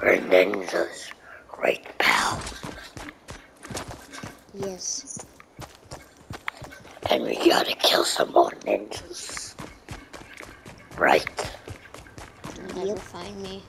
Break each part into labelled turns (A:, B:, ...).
A: We're ninjas, right, pal?
B: Yes.
A: And we gotta kill some more ninjas. Right.
B: You'll never find me.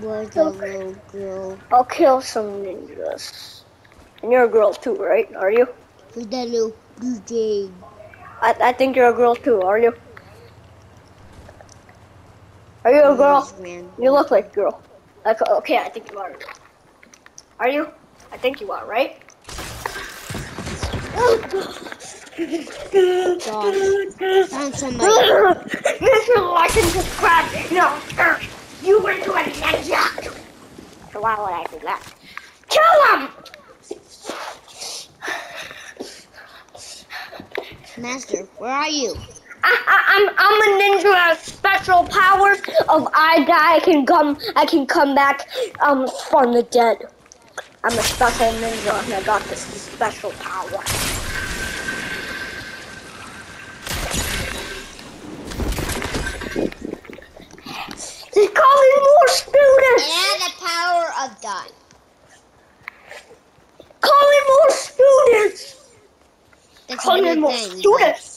B: Where's the
C: Okay.
B: little girl?
C: I'll kill some ninjas. And you're a girl too, right? Are you?
B: Who's that little DJ?
C: I, I think you're a girl too, are you? Are you a girl?
B: Man.
C: You look like a girl. Like, okay, I think you are. Are you? I think you are, right?
B: Found somebody.
C: Mr. Like and subscribe. No, sir. You were doing that ninja. So why would I do that? Kill him!
B: Master, where are you?
C: I, I, I'm I'm a ninja with special powers. Of I die, I can come I can come back um from the dead. I'm a special ninja and I got this special power. He's calling more students.
B: Had the power of done.
C: Calling more students.
B: That's
C: Calling more
B: thing.
C: students.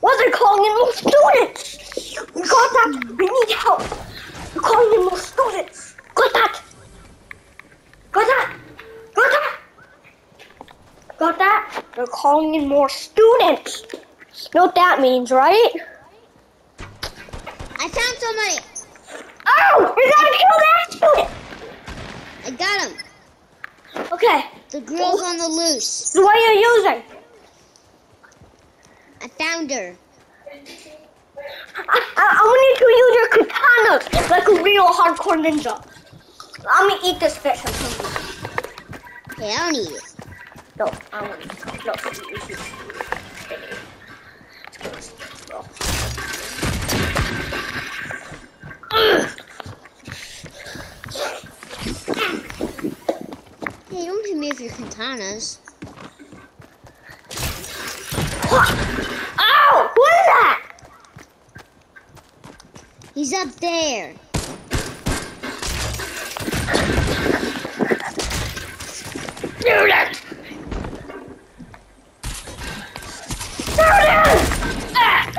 C: Why are they calling in more students? We got that. We need help. We're calling in more students. Got that. Got that. Got that. Got that? They're calling in more students. You know what that means, right?
B: I found somebody.
C: Oh, we gotta kill that student.
B: I got him.
C: Okay,
B: The girl's on the loose.
C: so what are you using?
B: I found her.
C: I, I, I want you to use your katanas like a real hardcore ninja. Let me eat this fish. I'm hungry.
B: Okay, I don't need it.
C: No, I want to. No, you eat it.
B: Hey, don't hit me with your katanas.
C: What is that?
B: He's up there.
C: Student! Student! Ah,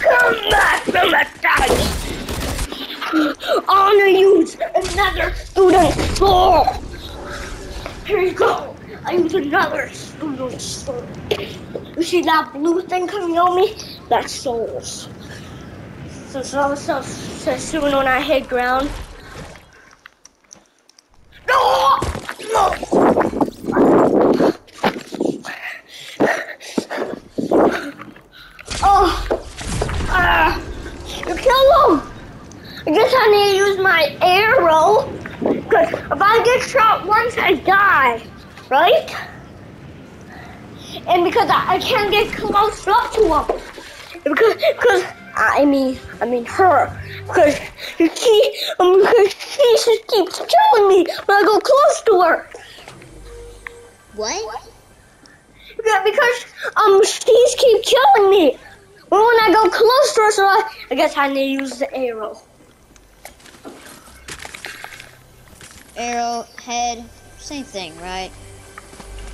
C: Come back from the! I'm gonna use another student's soul! Here you go! I use another student's soul. You see that blue thing coming on me? That's souls. So, so, so, so soon when I hit ground. No! No! Oh! Ah! you kill him! I guess I need to use my arrow. Because if I get shot once, I die. Right? And because I, I can't get close up to him. Because, because I mean, I mean her. Because she, um, because she just keeps killing me when I go close to her.
B: What?
C: Yeah, because um, she's keep killing me. When I go close to her, so I, I guess I need to use the arrow.
B: Arrowhead. Same thing, right?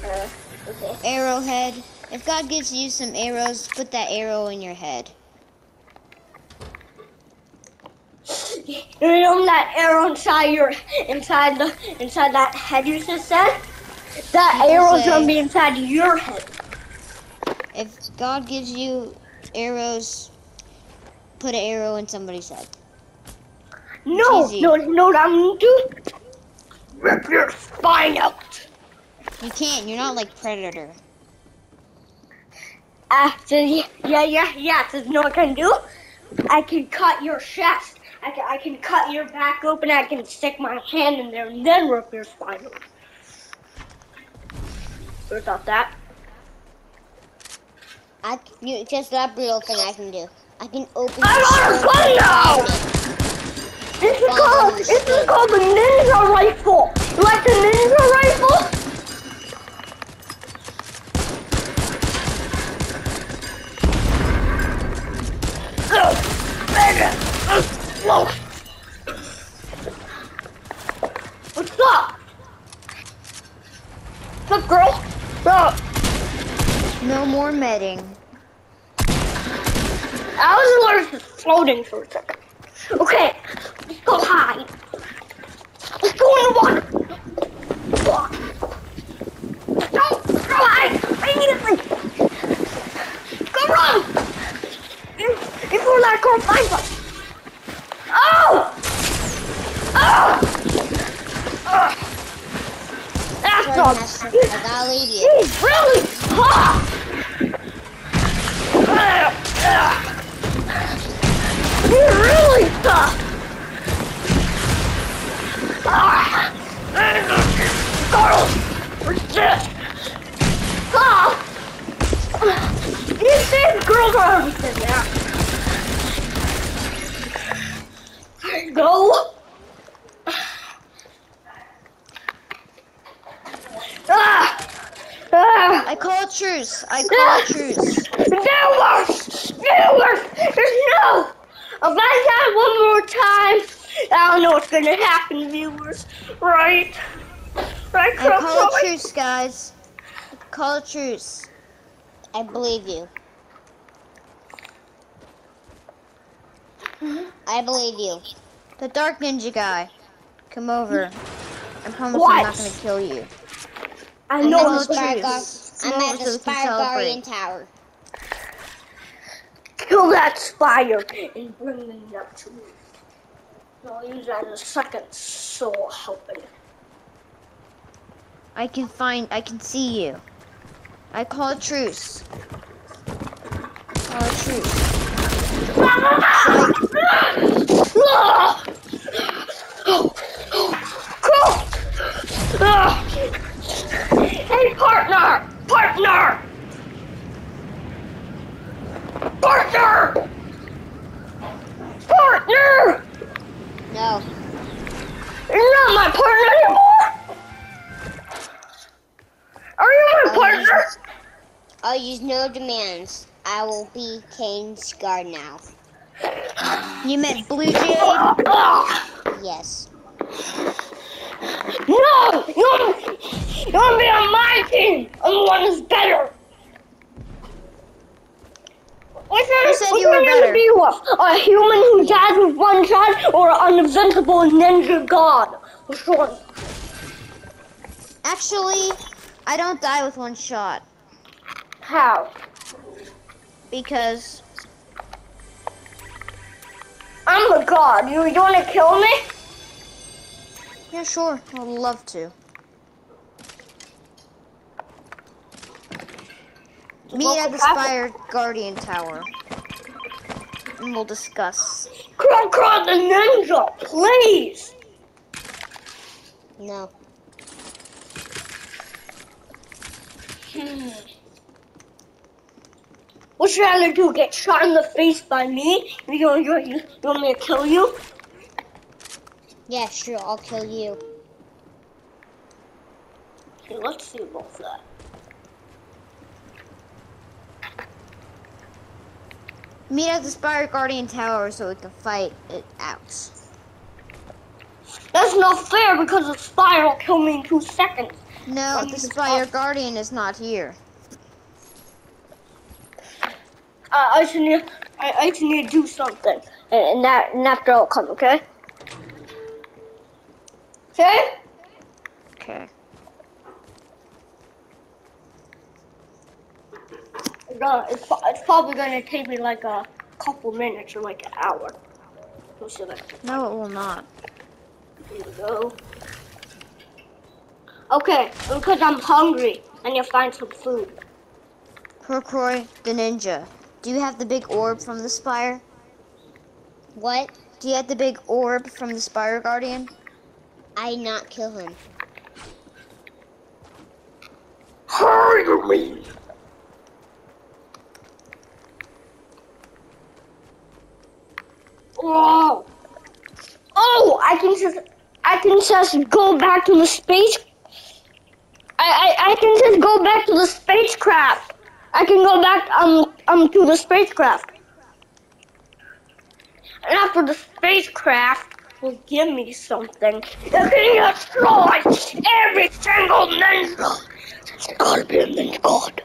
C: Uh, okay.
B: Arrowhead. If God gives you some arrows, put that arrow in your head.
C: You know that arrow inside your, inside the, inside that head you just said? That arrow's gonna be inside your head.
B: If God gives you arrows, put an arrow in somebody's head.
C: No, no, no, what I'm gonna do? Rip your spine out.
B: You can't. You're not like Predator.
C: After, yeah, yeah, yeah. Know what I can do? I can cut your chest. I can, I can cut your back open. I can stick my hand in there and then rip your spine open. What about that?
B: I you, just that brutal thing I can do. I can open. I'm
C: on a gun now! This is called, this is called the ninja rifle. You like the ninja rifle? Ugh, man, ugh, whoa. What's up, girl? No,
B: No more medding.
C: I was for a second. Okay, let's go hide. Let's go in the water. Go, go hide immediately. Go run. Before that girl finds us. Oh! Oh! Oh! That's
B: Sorry,
C: all.
B: Master. I gotta leave you.
C: He's really hot. Really tough. Ah. Girl, resist. Ah. These same girls are everything there. Go. Ah. Ah.
B: I call truce. I call a truce.
C: Never! Never! There's no! If I die one more time, I don't know what's gonna happen, viewers. Right? Right,
B: I call a truce, guys. Call a truce. I believe you. I believe you. The Dark Ninja guy. Come over. I promise I'm not gonna kill you.
C: I know it's
B: the
C: gonna
B: Spire
C: be-
B: Guard- I'm at the Spire Guardian Tower.
C: Kill that spire and bring me up to me. I'll use that as a second soul helping.
B: I can find. I can see you. I call a truce. Call a truce. Ah!
C: Cool. Ah. Hey, partner! Partner! Partner! Partner!
B: No.
C: You're not my partner anymore! Are you my
B: Um,
C: partner?
B: I'll use no demands. I be Kane's guard now. You meant Blue Jay?
C: Ah.
B: Yes.
C: No! You want you want to be on my team! I'm the one who's better! Which one,
B: Who said
C: which
B: you were better?
C: be? A human who dies with one shot or an invincible ninja god? Which one?
B: Actually, I don't die with one shot
C: How?
B: Because
C: I'm the god. You, want to kill me?
B: yeah, sure, I'd love to. Meet at the Spire Guardian Tower, and we'll discuss.
C: Crow Crow the ninja, please!
B: No.
C: Hmm. What should I do? Get shot in the face by me? You, want- you, you, you want me to kill you?
B: Yeah, sure, I'll kill you.
C: Okay, let's see about that.
B: Meet at the Spire Guardian Tower so we can fight it out.
C: That's not fair because the spire will kill me in two seconds.
B: No, the Spire. Guardian is not here.
C: Uh, I just need, I, I just need to do something, and, and that, and after I'll come, okay? Okay?
B: Okay.
C: It's, gonna, it's, it's probably gonna take me like a couple minutes or like an hour. We'll see that.
B: No, it will not.
C: Here we go. Okay, because I'm hungry, I need to find some food.
B: Crocoy the ninja. Do you have the big orb from the spire? What? Do you have the big orb from the spire guardian? I not kill him.
A: Hire me.
C: Oh, oh! I can just, I can just go back to the space. I, I, I can just go back to the spacecraft. I can go back um um to the spacecraft. And after the spacecraft, will give me something. You can destroy every single ninja.
A: It's gotta be a ninja god.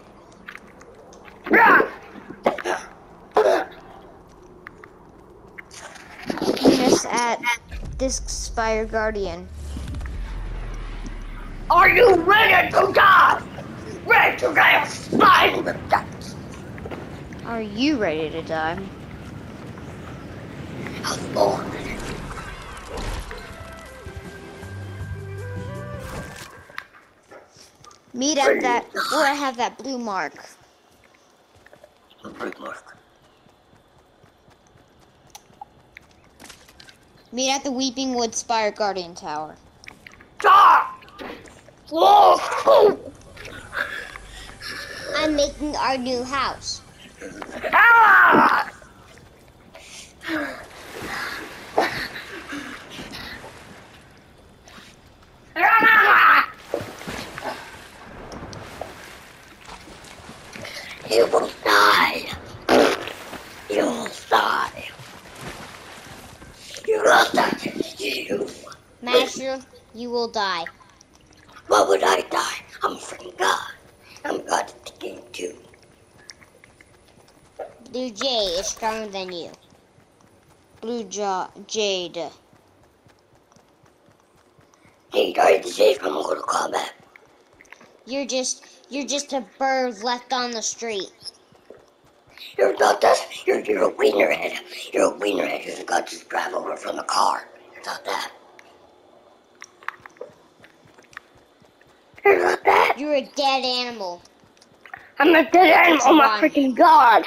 C: Yeah.
B: Miss at this Spire Guardian.
C: Are you ready to die? Ready to get spine with that?
B: Are you ready to die?
A: Oh,
B: Meet at that where I have that blue mark.
A: big mark.
B: Meet at the Weeping Wood Spire Guardian Tower.
C: Die! Whoa!
B: I'm making our new house.
C: Ah! Ah!
A: You will die. You will die. You will die. You.
B: Master, you will die.
A: Why would I die? I'm a freaking god. I'm god of the game too.
B: Blue Jay is stronger than you. Blue jaw Jade.
A: Hey, died to save I'm gonna combat.
B: You're just you're just a bird left on the street.
A: You're not that. You're, you're a wiener head. You're a wiener head who's got to drive over from the car. You're not that. You're not that.
B: You're a dead animal.
C: I'm a dead animal. I'm a freaking god.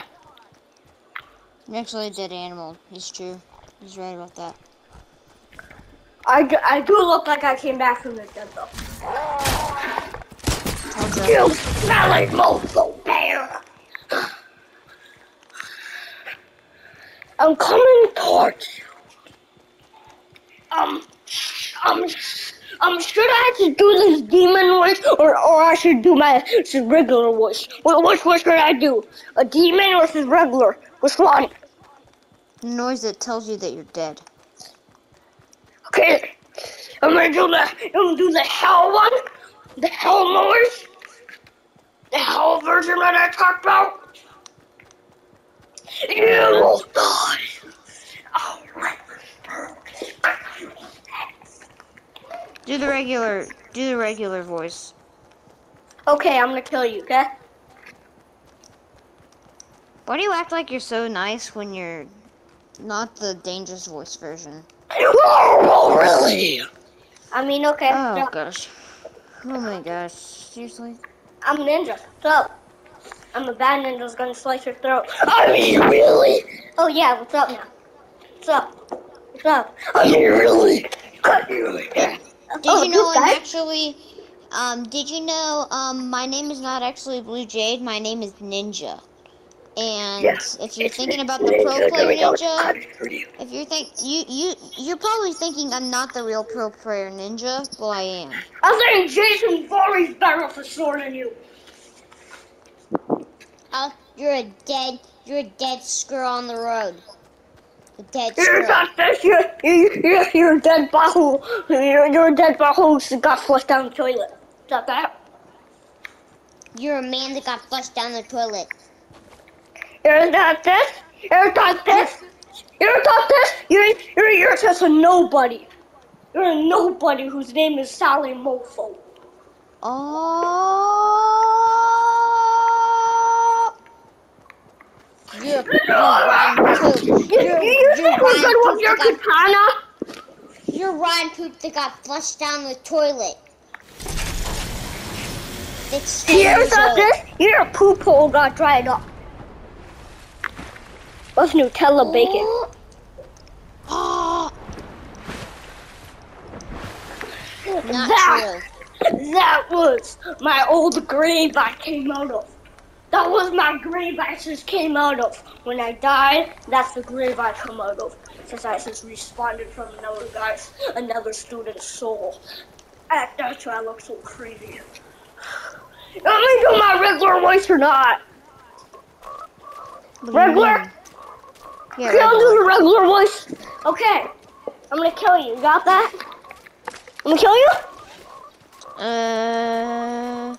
B: Actually a dead animal. It's true. He's right about that.
C: I I do look like I came back from the dead though.
B: Ya.
A: You mofo bear.
C: I'm coming.
A: Towards you.
C: Um, um, um. Should I just do this demon voice, or or I should do my regular voice? What which one should I do? A demon versus regular? Which one?
B: Noise that tells you that you're dead.
C: Okay, I'm gonna do the I'm gonna do the hell one, the hell noise, the hell version that I talked about.
A: You will die.
B: Do the regular do the regular voice.
C: Okay, I'm gonna kill you. Okay.
B: Why do you act like you're so nice when you're not the dangerous voice version?
A: Oh, really?
C: I mean, okay.
B: Oh
C: no,
B: gosh. Oh my gosh. Seriously?
C: I'm a ninja. What's up? I'm a bad ninja who's gonna slice your throat.
A: I mean, really?
C: Oh yeah, what's up now? What's up? What's up?
A: I mean, really? Cut you again.
B: Did
C: oh,
B: you know I'm actually um did you know um my name is not actually Blue Jade, my name is Ninja. And
A: Yes.
B: if you're thinking
A: me,
B: about the pro player
A: coming
B: ninja,
A: for you.
B: if you're think you you you're probably thinking I'm not the real pro player ninja. Well I am.
C: I think Jason Voorhees better with a sword than you.
B: Oh, you're a dead you're a dead squirrel on the road. A dead
C: You're not this. You're, you're, you're, you're a dead butthole. You're, you're a dead butthole who got flushed down the toilet. Is that that?
B: You're a man that got flushed down the toilet.
C: You're not this. You're not this. You're not this. You're, you're, you're just a nobody. You're a nobody whose name is Sally Mofo.
B: Oh. You're poop.
C: You, you
B: you're
C: think we're with your katana?
B: you're rotten poop that got flushed down the toilet. It's 10
C: You're
B: years
C: not this. You're a poop hole got dried up. What's Nutella bacon?
B: Not
C: that,
B: true.
C: that was my old grave I came out of. That was my grave I just came out of. When I died, that's the grave I come out of. Since I just responded from another guy's, another student's soul. And that's why I look so crazy. Let me do my regular voice or not.
B: What do you
C: Regular?
B: Yeah,
C: Okay, I'll do the regular voice. Okay. I'm gonna kill you. You got that? I'm gonna kill you?
B: Uh,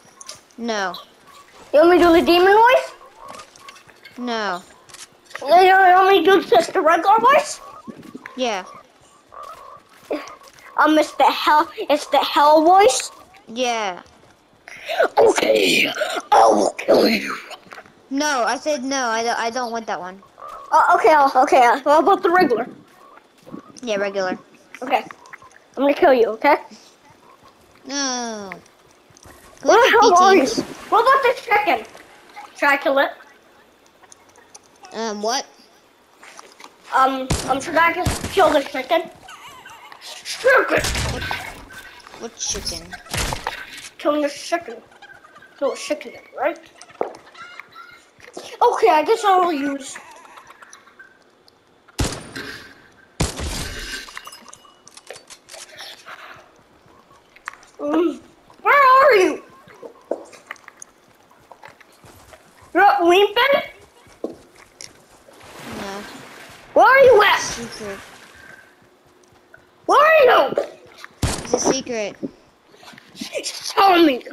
B: no,
C: You want me to do the demon voice?
B: no.
C: You want me to do just the regular voice?
B: Yeah,
C: Um, it's the hell, it's the hell voice.
B: yeah.
A: Okay, I will kill you.
B: No, I said no. I don't. I don't want that one.
C: Uh, okay, okay. Uh, what about the regular?
B: Yeah, regular.
C: Okay. I'm gonna kill you. Okay.
B: No.
C: What the hell are you? What about the chicken? Should I kill it?
B: Um, what?
C: Um, um, should I just kill the chicken? Chicken.
B: What chicken?
C: Killing the chicken. Kill a chicken, right? Okay, I guess I'll use. Where are you? You're at Wimpin?
B: No.
C: Where are you at?
B: Secret.
C: Where are you?
B: It's a secret.
C: Tell me.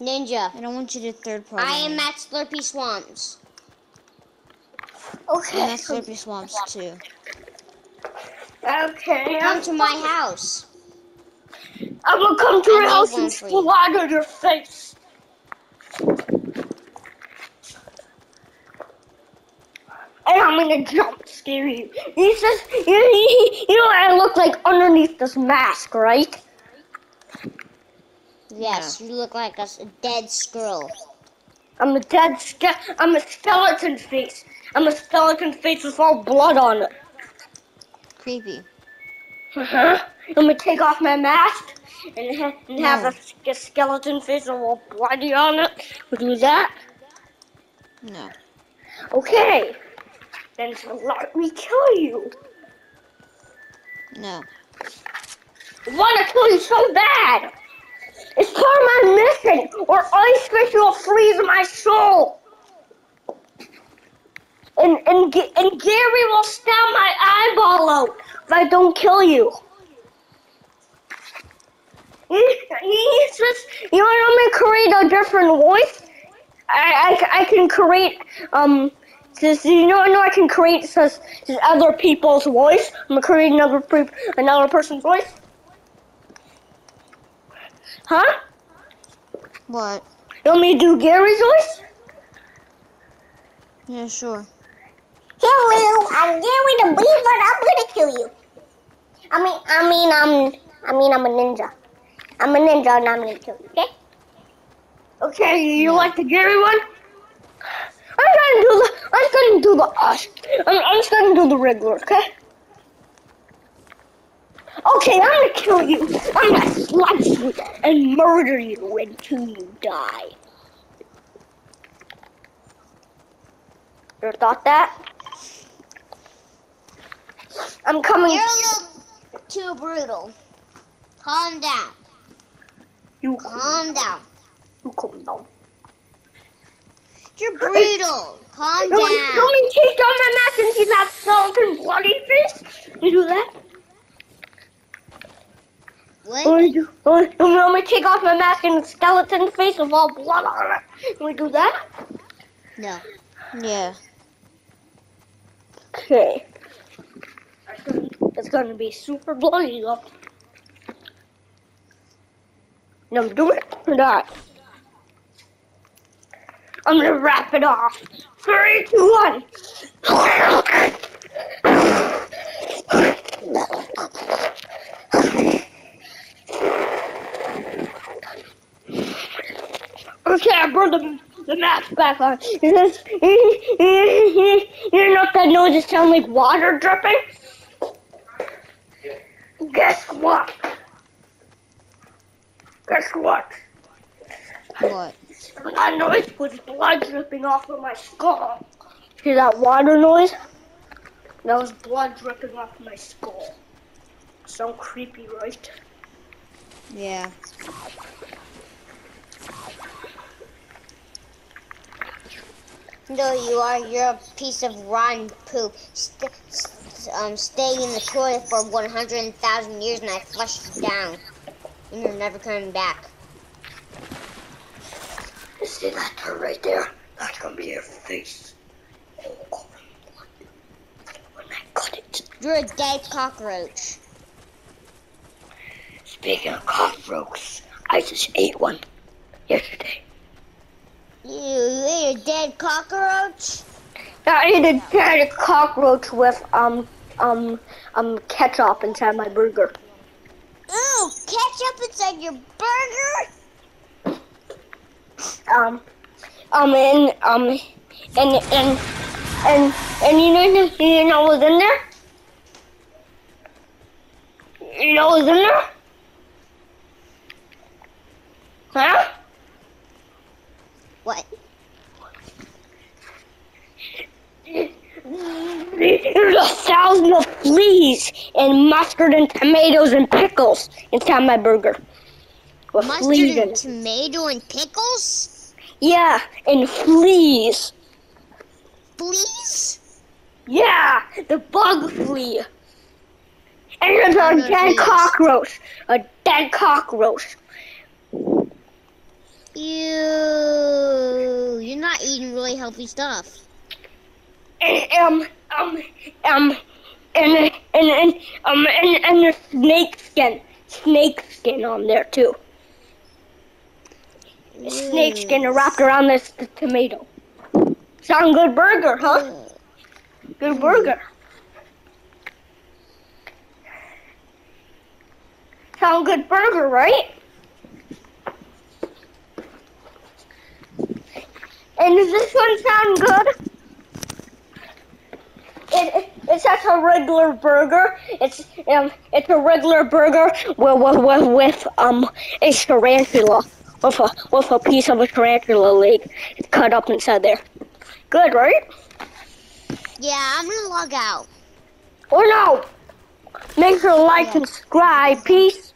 D: Ninja.
B: I don't want you to third party.
D: I am
B: me.
D: at Slurpy Swamps.
B: I'm
C: Okay.
B: at Slurpy Swamps too.
C: Okay.
D: Come
C: I'm,
D: to my house.
C: I'm gonna come to
D: I
C: your house and splatter your face. And I'm gonna jump scare you. He says, you, you, you know what I look like underneath this mask, right?
D: Yes, you look like a dead squirrel.
C: I'm a dead ske- I'm a skeleton face. I'm a skeleton face with all blood on it.
B: Creepy.
C: Uh-huh. I'm gonna take off my mask and, ha- and have a, a skeleton face with all bloody on it. We do that.
B: No.
C: Okay. Then let me kill you.
B: No.
C: I want to kill you so bad. It's part of my mission, or ice fish will freeze my soul. And and and Gary will stab my eyeball out if I don't kill you. He, he says, you know, I'm gonna create a different voice. I, I, I can create um. Says, you know, I know I can create says, says other people's voice. I'm gonna create another pe- another person's voice. Huh?
B: What?
C: You want me to do Gary's voice?
B: Yeah, sure.
C: Hello, I'm Gary the Beaver. I'm gonna kill you. I mean, I mean, I'm, I mean, I'm a ninja. I'm a ninja, and I'm gonna kill you. Okay? Okay, you like the Gary one? I'm gonna do the, I'm gonna do the us. I'm, I'm just gonna do the regular. Okay? Okay, I'm gonna kill you. I'm gonna slice you and murder you until you die. You thought that? I'm coming.
D: You're a little too brutal. Calm down.
C: You
D: Calm down.
C: You calm down.
D: You're brutal. Calm
C: You you
D: down.
C: want me to take down my mask and see that skeleton bloody face? You do that?
D: What?
C: to, you want you want me take off my mask and skeleton face with all blood on it? Can we do that?
D: No.
B: Yeah.
C: Okay. It's gonna- It's gonna be super bloody though. No, do it or not. I'm gonna wrap it off. Three, two, one. Okay, I brought the, the mask back on. You know that noise it sounds like water dripping? Guess what? Guess what?
B: What?
C: That noise was blood dripping off of my skull. Hear that water noise? That was blood dripping off my skull. So creepy, right?
B: Yeah.
D: No, you are. You're a piece of rotten poop. St- st- um, stay in the toilet for 100,000 years and I flush you down. And you're never coming back.
A: You see that turd right there? That's gonna be your face. Oh, when I cut it.
D: You're a dead cockroach.
A: Speaking of cockroaches, I just ate one yesterday.
D: You ate a dead cockroach?
C: I ate a dead cockroach with um um um ketchup inside my burger.
D: Ketchup inside your burger?
C: Um um and um and and and and you know you know what's in there? You know what's in there? Huh?
D: What?
C: There's a thousand of fleas and mustard and tomatoes and pickles inside my burger. With
D: Mustard
C: fleas
D: and tomato and pickles?
C: Yeah, and fleas.
D: Fleas?
C: Yeah, the bug flea. And there's a dead
D: fleas.
C: cockroach. A dead cockroach.
D: Ew. You're not eating really healthy stuff.
C: And, um, um, um, and, and, and, um, and, and there's snake skin. Snake skin on there too. Snake skin wrapped around this tomato. Sound good burger, huh? Good burger. Sound good burger, right? And does this one sound good? It, it's just a regular burger. It's um it's a regular burger with with, with, with um a tarantula with a with a piece of a tarantula leg cut up inside there. Good, right?
D: Yeah, I'm gonna log out.
C: Or no? Make sure to like
D: Yeah.
C: and subscribe. Peace.